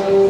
Amen.